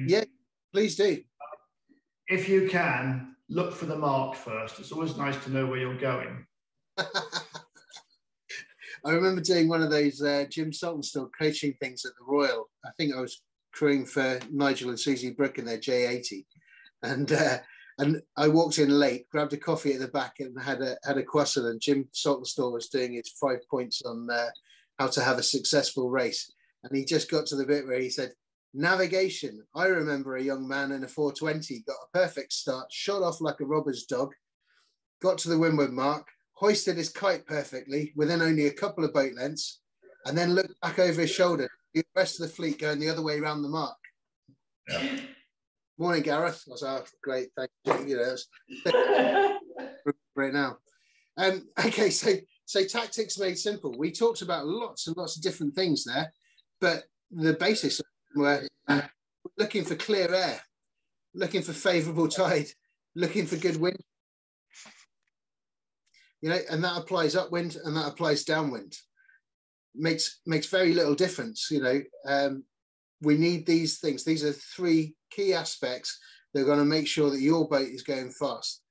Yeah, please do. If you can, look for the mark first. It's always nice to know where you're going. I remember doing one of those uh, Jim Saltonstall coaching things at the Royal. I think I was crewing for Nigel and Susie Brook in their J80, and uh, and I walked in late, grabbed a coffee at the back, and had a had a croissant. And Jim Saltonstall was doing his five points on uh, how to have a successful race, and he just got to the bit where he said. Navigation. I remember a young man in a 420 got a perfect start, shot off like a robber's dog, got to the windward mark, hoisted his kite perfectly within only a couple of boat lengths, and then looked back over his shoulder. The rest of the fleet going the other way around the mark. Morning, Gareth. I was like, oh, great, thank you. You know, right now. Um, okay, so so tactics made simple. We talked about lots and lots of different things there, but the basis were uh, looking for clear air, looking for favourable tide, looking for good wind. You know, and that applies upwind and that applies downwind. Makes makes very little difference. You know, um, we need these things. These are three key aspects that are going to make sure that your boat is going fast.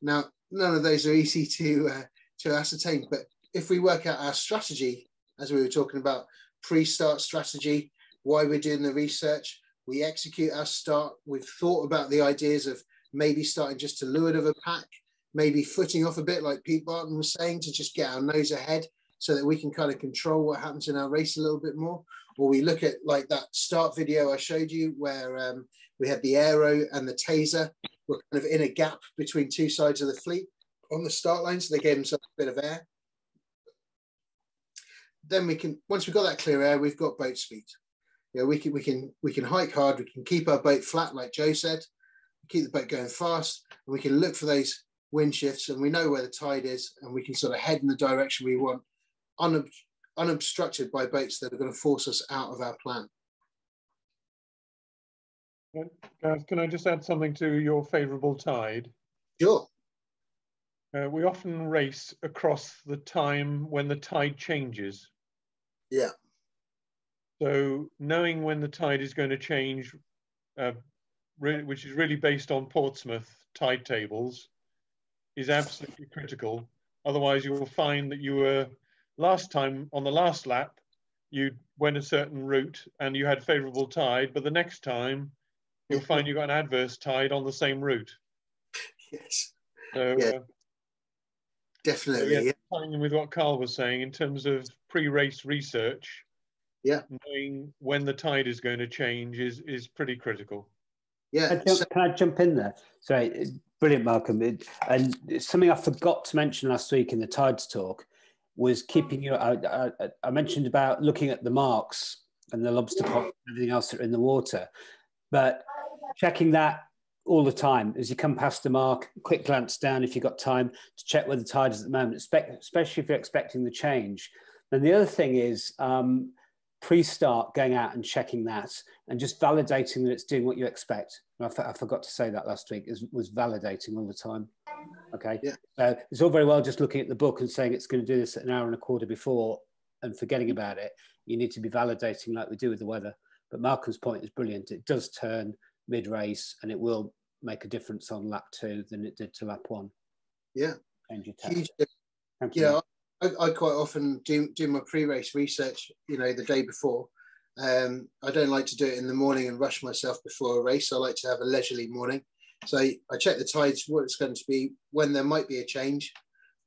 Now, none of those are easy to uh, to ascertain. But if we work out our strategy, as we were talking about pre-start strategy, why we're doing the research, we execute our start. We've thought about the ideas of maybe starting just to leeward of a pack, maybe footing off a bit, like Pete Barton was saying, to just get our nose ahead so that we can kind of control what happens in our race a little bit more. Or we look at like that start video I showed you where um, we had the aero and the tasar were kind of in a gap between two sides of the fleet on the start line, so they gave themselves a bit of air. Then we can, once we've got that clear air, we've got boat speed. You know, we can we can we can hike hard, we can keep our boat flat, like Joe said, keep the boat going fast, and we can look for those wind shifts, and we know where the tide is, and we can sort of head in the direction we want, unob unobstructed by boats that are going to force us out of our plan. Gareth, can I just add something to your favourable tide? Sure. Uh, we often race across the time when the tide changes. Yeah. So knowing when the tide is going to change, uh, really, which is really based on Portsmouth tide tables, is absolutely critical. Otherwise, you will find that you were last time on the last lap, you went a certain route and you had favourable tide, but the next time you'll find you got an adverse tide on the same route. Yes. So, yeah. uh, Definitely. so Yeah. tying in with what Karl was saying in terms of pre-race research, yeah, knowing when the tide is going to change is is pretty critical. Yeah. Can I jump, can I jump in there? Sorry, brilliant, Malcolm. It- and something I forgot to mention last week in the Tides talk was keeping you. I, I, I mentioned about looking at the marks and the lobster pot and everything else that are in the water, but checking that all the time as you come past the mark. Quick glance down if you've got time to check where the tide is at the moment, especially if you're expecting the change. Then the other thing is um, pre-start going out and checking that and just validating that it's doing what you expect. I, I forgot to say that last week is was validating all the time. Okay. Yeah. So it's all very well just looking at the book and saying it's going to do this an hour and a quarter before and forgetting about it. You need to be validating like we do with the weather. But Malcolm's point is brilliant. It does turn mid race and it will make a difference on lap two than it did to lap one. Yeah. Change your Huge. Thank you. Yeah, I, I quite often do do my pre-race research. You know, the day before. Um, I don't like to do it in the morning and rush myself before a race. I like to have a leisurely morning. So I check the tides, what it's going to be, when there might be a change,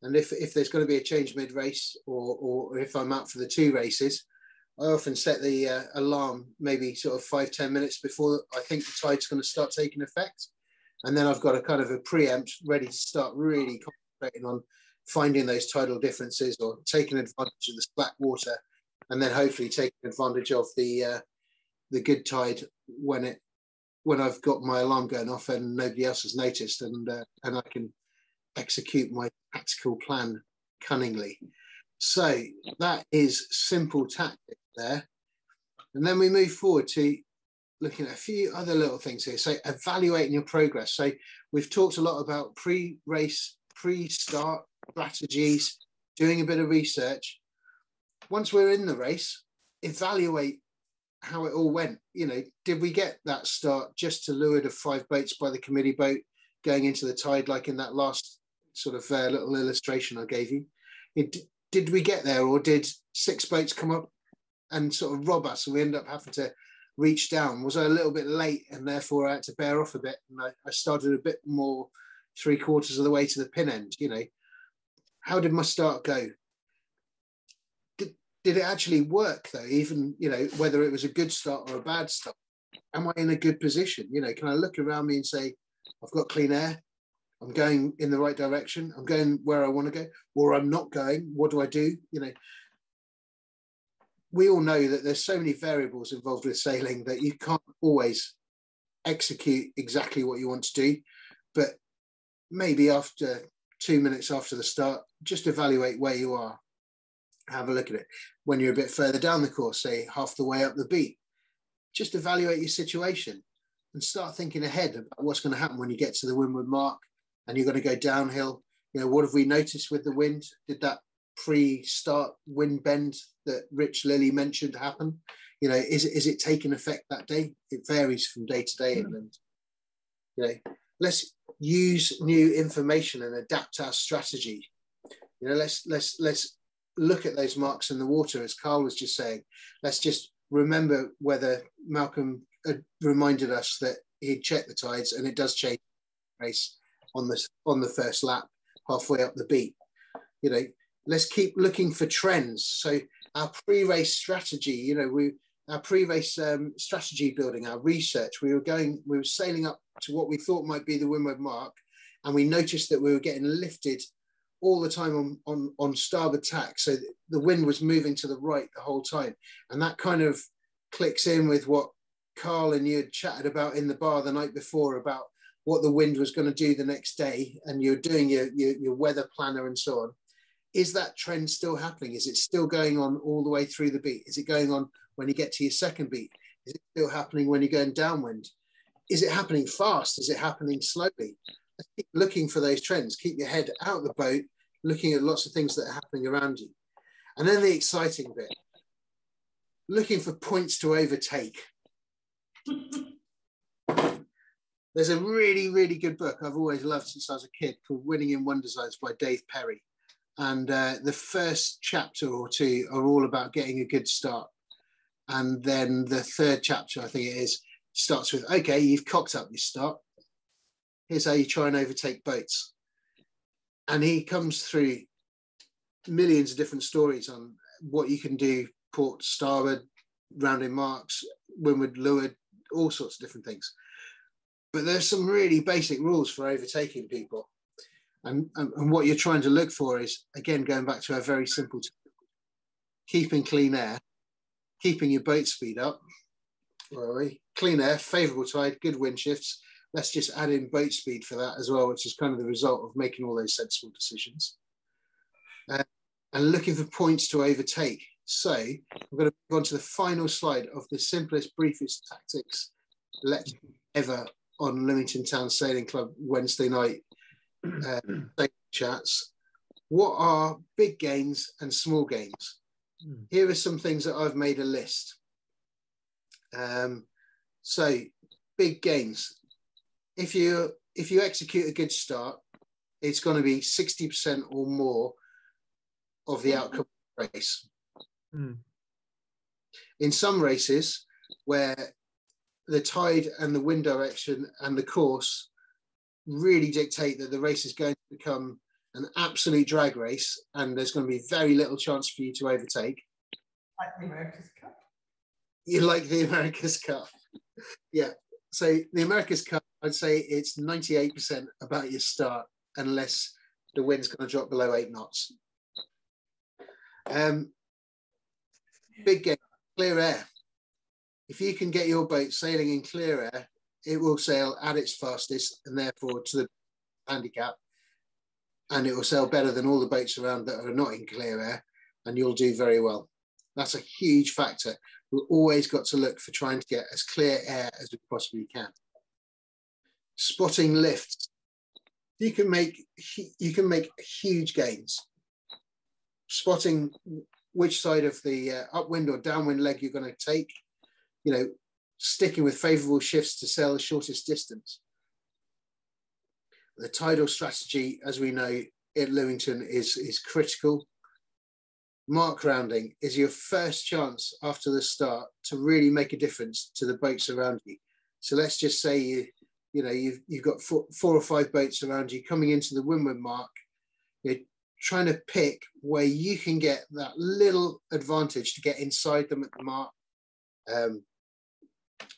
and if if there's going to be a change mid-race, or or if I'm out for the two races, I often set the uh, alarm maybe sort of five ten minutes before I think the tide's going to start taking effect, and then I've got a kind of a preempt ready to start really concentrating on finding those tidal differences or taking advantage of the slack water, and then hopefully taking advantage of the uh, the good tide when it when I've got my alarm going off and nobody else has noticed, and uh, and I can execute my tactical plan cunningly. So that is simple tactic there, and then we move forward to looking at a few other little things here. So evaluating your progress. So we've talked a lot about pre-race, pre-start strategies, doing a bit of research. Once we're in the race, evaluate how it all went. You know, did we get that start just to leeward of five boats by the committee boat going into the tide, like in that last sort of uh, little illustration I gave you? It, did we get there, or did six boats come up and sort of rob us, and we end up having to reach down? Was I a little bit late, and therefore I had to bear off a bit, and I, I started a bit more three quarters of the way to the pin end? You know, how did my start go? Did it actually work though even you know whether it was a good start or a bad start? Am i in a good position? You know can i look around me and say i've got clean air. I'm going in the right direction. I'm going where i want to go or i'm not going. What do i do? You know we all know that there's so many variables involved with sailing that you can't always execute exactly what you want to do. But maybe after two minutes after the start just evaluate where you are have a look at it. When you're a bit further down the course, say half the way up the beat, just evaluate your situation and start thinking ahead about what's going to happen when you get to the windward mark and you're going to go downhill. You know, what have we noticed with the wind? Did that pre-start wind bend that Rich Lilly mentioned happen? You know, is it is it taking effect that day? It varies from day to day, hmm. England. You know, let's use new information and adapt our strategy You know, let's let's let's look at those marks in the water, as Karl was just saying. Let's just remember whether Malcolm had reminded us that he'd checked the tides, and it does change race on the on the first lap, halfway up the beat. You know, let's keep looking for trends. So our pre-race strategy, you know, we our pre-race um, strategy building, our research, we were going, we were sailing up to what we thought might be the windward mark, and we noticed that we were getting lifted all the time on, on, on starboard tack. So the wind was moving to the right the whole time. And that kind of clicks in with what Karl and you had chatted about in the bar the night before about what the wind was going to do the next day. And you're doing your, your, your weather planner and so on. Is that trend still happening? Is it still going on all the way through the beat? Is it going on when you get to your second beat? Is it still happening when you're going downwind? Is it happening fast? Is it happening slowly? Keep looking for those trends. Keep your head out of the boat, looking at lots of things that are happening around you. And then the exciting bit, looking for points to overtake. There's a really, really good book I've always loved since I was a kid called Winning in One Designs by Dave Perry. And uh, the first chapter or two are all about getting a good start. And then the third chapter, I think it is, starts with okay, you've cocked up your start. Here's how you try and overtake boats. And he comes through millions of different stories on what you can do port, starboard, rounding marks, windward, leeward, all sorts of different things. But there's some really basic rules for overtaking people. And, and, and what you're trying to look for is, again, going back to a very simple keeping clean air, keeping your boat speed up? Clean air, favourable tide, good wind shifts. Let's just add in boat speed for that as well, which is kind of the result of making all those sensible decisions. Uh, and looking for points to overtake. So I'm going to move on to the final slide of the simplest, briefest tactics lecture ever on Lymington Town Sailing Club Wednesday night uh, chats. What are big gains and small gains? Here are some things that I've made a list. Um, so big gains. If you if you execute a good start, it's going to be 60% or more of the outcome of the race. Mm. In some races where the tide and the wind direction and the course really dictate that the race is going to become an absolute drag race and there's going to be very little chance for you to overtake. Like the America's Cup. You like the America's Cup. yeah. So the America's Cup, I'd say it's 98% about your start unless the wind's going to drop below eight knots. Um, big game, clear air. If you can get your boat sailing in clear air, it will sail at its fastest and therefore to the handicap. And it will sail better than all the boats around that are not in clear air, and you'll do very well. That's a huge factor. We've always got to look for trying to get as clear air as we possibly can. Spotting lifts. You can make you can make huge gains. Spotting which side of the uh, upwind or downwind leg you're going to take. You know, sticking with favourable shifts to sail the shortest distance. The tidal strategy, as we know at Lymington, is, is critical. Mark rounding is your first chance after the start to really make a difference to the boats around you. So let's just say you, you know, you've, you've got four, four or five boats around you coming into the windward mark. You're trying to pick where you can get that little advantage to get inside them at the mark. Um,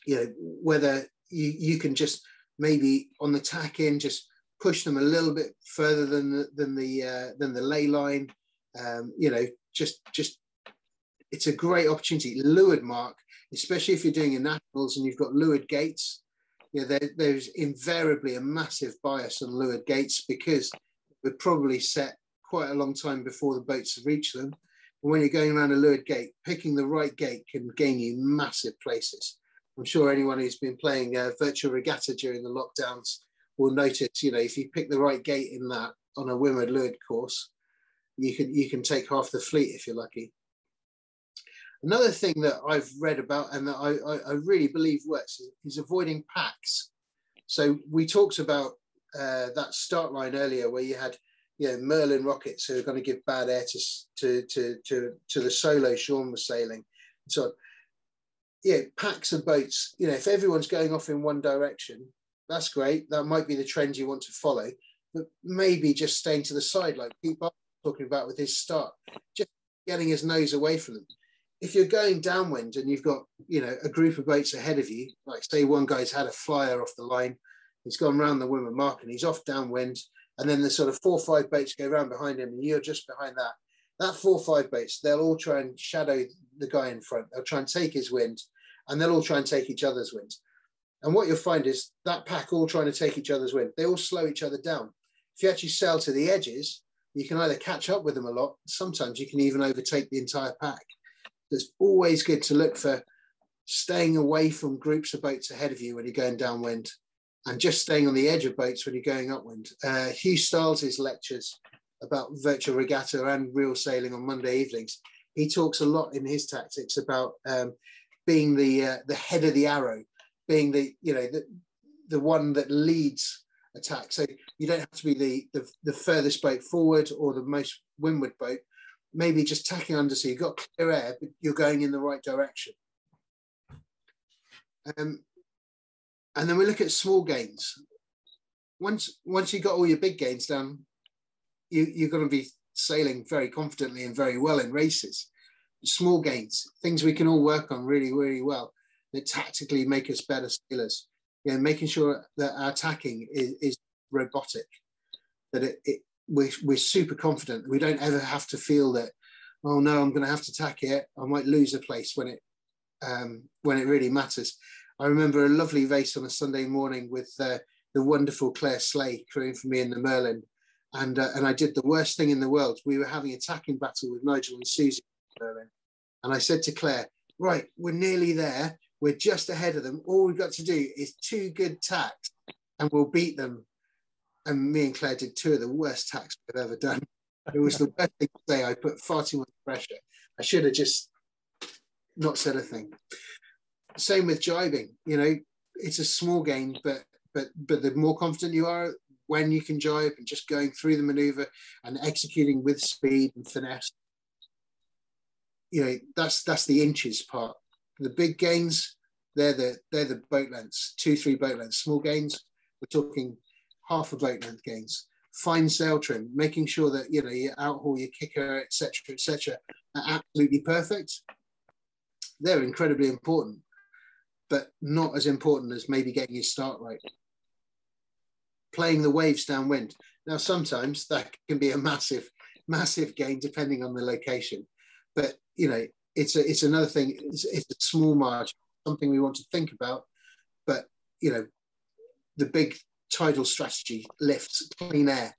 you know, whether you, you can just maybe on the tack in, just push them a little bit further than the, than the, uh, than the lay line. Um, you know, just, just, it's a great opportunity. Leeward mark, especially if you're doing your nationals and you've got leeward gates, you know, there, there's invariably a massive bias on leeward gates because we're probably set quite a long time before the boats have reached them. And when you're going around a leeward gate, picking the right gate can gain you massive places. I'm sure anyone who's been playing uh, virtual regatta during the lockdowns will notice, you know, if you pick the right gate in that on a windward leeward course, you can you can take half the fleet if you're lucky. Another thing that I've read about and that I, I, I really believe works is, is, avoiding packs. So we talked about uh, that start line earlier where you had you know, Merlin rockets who are going to give bad air to to to to, to the solo Sean was sailing, and so. Yeah, packs of boats. You know, if everyone's going off in one direction, that's great. That might be the trend you want to follow, but maybe just staying to the side, like Barr talking about with his start, just getting his nose away from them. If you're going downwind and you've got, you know, a group of boats ahead of you, like say one guy's had a flyer off the line, he's gone round the Windward Mark and he's off downwind, and then the sort of four or five boats go around behind him, and you're just behind that. That four or five boats, they'll all try and shadow the guy in front. They'll try and take his wind, and they'll all try and take each other's wind. And what you'll find is that pack all trying to take each other's wind. They all slow each other down. If you actually sail to the edges, you can either catch up with them a lot. Sometimes you can even overtake the entire pack. It's always good to look for staying away from groups of boats ahead of you when you're going downwind and just staying on the edge of boats when you're going upwind. Uh, Hugh Stiles' lectures about virtual regatta and real sailing on Monday evenings, he talks a lot in his tactics about um, being the uh, the head of the arrow, being the you know the the one that leads attack. So you don't have to be the, the, the furthest boat forward or the most windward boat. Maybe just tacking under so you've got clear air, but you're going in the right direction. Um, and then we look at small gains. Once once you've got all your big gains done, you, you're going to be sailing very confidently and very well in races. Small gains, things we can all work on really, really well that tactically make us better sailors. You know, making sure that our tacking is, is robotic, that it, it we're, we're super confident. We don't ever have to feel that, oh no, I'm going to have to tack it. I might lose a place when it um, when it really matters. I remember a lovely race on a Sunday morning with uh, the wonderful Claire Slay crewing for me in the Merlin. And, uh, and I did the worst thing in the world. We were having a tacking battle with Nigel and Susie Merlin. And I said to Claire, right, we're nearly there. We're just ahead of them. All we've got to do is two good tacks and we'll beat them. And me and Claire did two of the worst tacks we've ever done. It was the best thing to say. I put far too much pressure. I should have just not said a thing same with jibing. You know, it's a small game, but but but the more confident you are when you can jibe and just going through the maneuver and executing with speed and finesse, you know, that's that's the inches part. The big gains, they're the they're the boat lengths, two, three boat lengths. Small gains, we're talking half a boat length gains. Fine sail trim, making sure that you know your outhaul, your kicker, etc., etc., are absolutely perfect. They're incredibly important but not as important as maybe getting your start right. Playing the waves downwind. Now, sometimes that can be a massive, massive gain depending on the location. But you know, it's a, it's another thing. It's, it's a small margin, something we want to think about. But you know, the big tidal strategy lifts, clean air.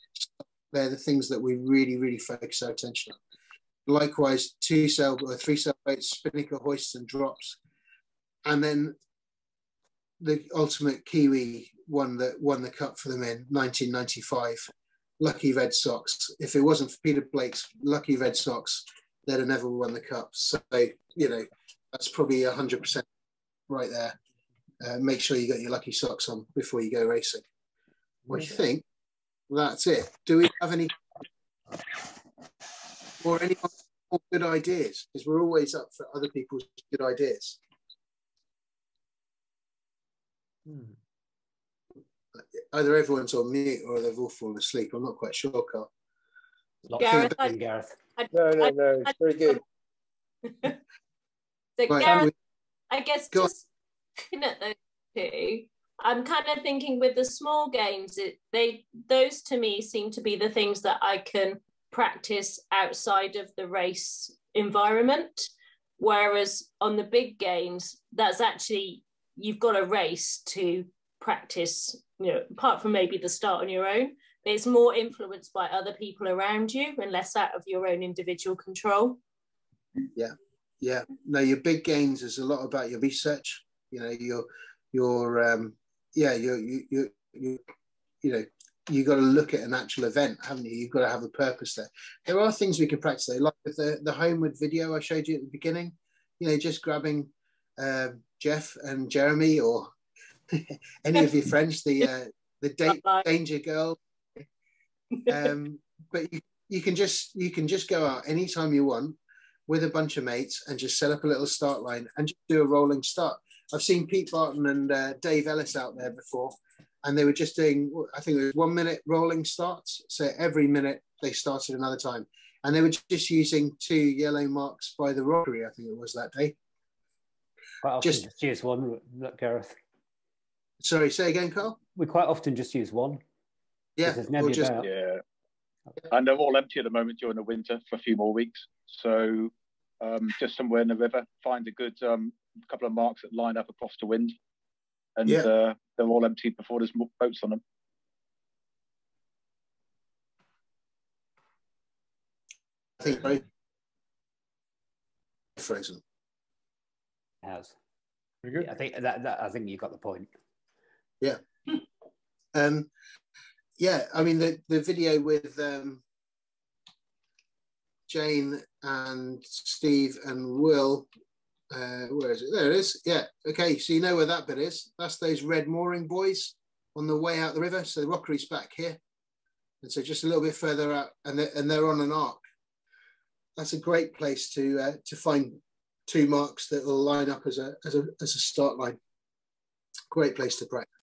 They're the things that we really, really focus our attention on. Likewise, two sail or three sail boats, spinnaker hoists and drops and then the ultimate Kiwi won the won the cup for them in 1995. Lucky Red socks. If it wasn't for Peter Blake's lucky Red socks, they'd have never won the cup. So you know that's probably hundred percent right there. Uh, make sure you get your lucky socks on before you go racing. I think that's it. Do we have any or any more good ideas? Because we're always up for other people's good ideas. Hmm. Either everyone's on mute or they've all fallen asleep. I'm not quite sure, Karl. Gareth, I, Gareth. I, no, no, no, it's very good. so right, Gareth, I guess just looking at those two, I'm kind of thinking with the small games, it, they those to me seem to be the things that I can practice outside of the race environment. Whereas on the big games, that's actually you've got a race to practice, you know, apart from maybe the start on your own, but it's more influenced by other people around you and less out of your own individual control. Yeah. Yeah. No, your big gains is a lot about your research, you know, your, your, um, yeah, you, you, you, you, you know, you got to look at an actual event, haven't you? You've got to have a purpose there. There are things we can practice there, like with the, the homeward video I showed you at the beginning, you know, just grabbing uh, Jeff and Jeremy or any of your friends, the uh, the da- danger girl, Um, but you, you can just you can just go out anytime you want with a bunch of mates and just set up a little start line and just do a rolling start. I've seen Pete Barton and uh, Dave Ellis out there before, and they were just doing I think it was one minute rolling starts. So every minute they started another time, and they were just using two yellow marks by the rockery. I think it was that day. Quite often Just- just, use one, Gareth. Sorry, say again, Karl. We quite often just use one. Yeah, There's or never just. Yeah. And they're all empty at the moment during the winter for a few more weeks. So um, just somewhere in the river, find a good um, couple of marks that line up across the wind. And Yeah. uh, they're all empty before there's more boats on them. I think very frozen. Has. Very good. I think that, that I think you got the point. Yeah. Um, yeah, I mean the, the video with um, Jane and Steve and Will. Uh, where is it? There it is. Yeah. Okay. So you know where that bit is. That's those red mooring buoys on the way out the river. So the rockery's back here, and so just a little bit further out, and they're, and they're on an arc. That's a great place to uh, to find two marks that will line up as a as a as a start line. Great place to practice.